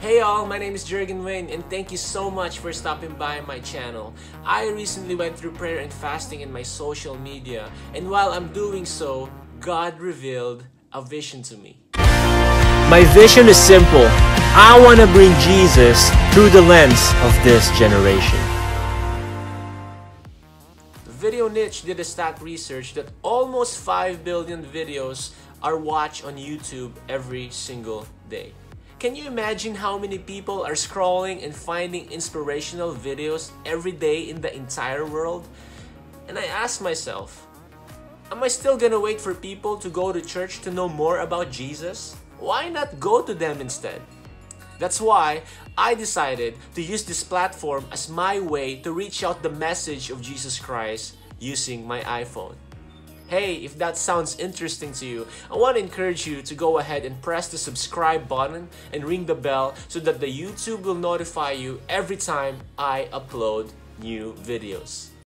Hey all, my name is Jurgen Wayne and thank you so much for stopping by my channel. I recently went through prayer and fasting in my social media and while I'm doing so, God revealed a vision to me. My vision is simple. I want to bring Jesus through the lens of this generation. Video Niche did a stat research that almost 5 billion videos are watched on YouTube every single day. Can you imagine how many people are scrolling and finding inspirational videos every day in the entire world? And I ask myself, am I still gonna wait for people to go to church to know more about Jesus? Why not go to them instead? That's why I decided to use this platform as my way to reach out the message of Jesus Christ using my iPhone. Hey, if that sounds interesting to you, I want to encourage you to go ahead and press the subscribe button and ring the bell so that the YouTube will notify you every time I upload new videos.